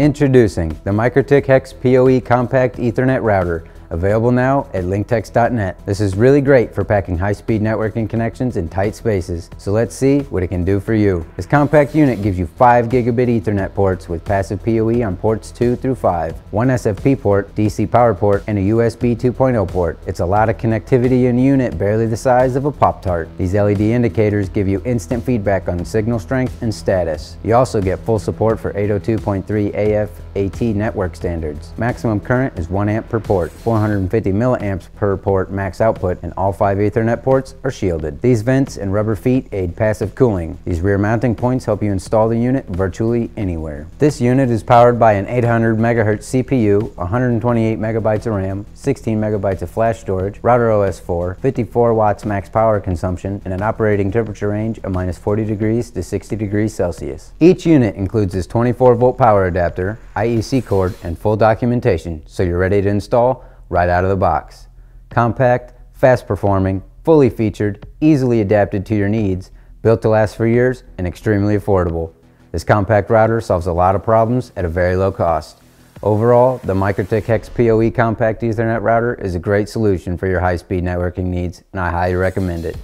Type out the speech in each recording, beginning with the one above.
Introducing the MikroTik Hex PoE Compact Ethernet Router Available now at linktechs.net. This is really great for packing high-speed networking connections in tight spaces, so let's see what it can do for you. This compact unit gives you 5 gigabit Ethernet ports with passive PoE on ports 2 through 5, one SFP port, DC power port, and a USB 2.0 port. It's a lot of connectivity in a unit barely the size of a Pop-Tart. These LED indicators give you instant feedback on signal strength and status. You also get full support for 802.3 AF AT network standards. Maximum current is 1 amp per port, 450 milliamps per port max output, and all five Ethernet ports are shielded. These vents and rubber feet aid passive cooling. These rear mounting points help you install the unit virtually anywhere. This unit is powered by an 800 MHz CPU, 128 megabytes of RAM, 16 megabytes of flash storage, router OS 4, 54 watts max power consumption, and an operating temperature range of minus 40 degrees to 60 degrees Celsius. Each unit includes this 24 volt power adapter, IEC cord, and full documentation, so you're ready to install right out of the box. Compact, fast performing, fully featured, easily adapted to your needs, built to last for years, and extremely affordable. This compact router solves a lot of problems at a very low cost. Overall, the MikroTik Hex PoE Compact Ethernet Router is a great solution for your high-speed networking needs, and I highly recommend it.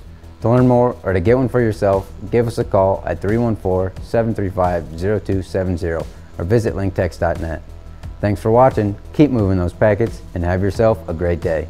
To learn more or to get one for yourself, give us a call at 314-735-0270 or visit linktechs.net. Thanks for watching, keep moving those packets, and have yourself a great day.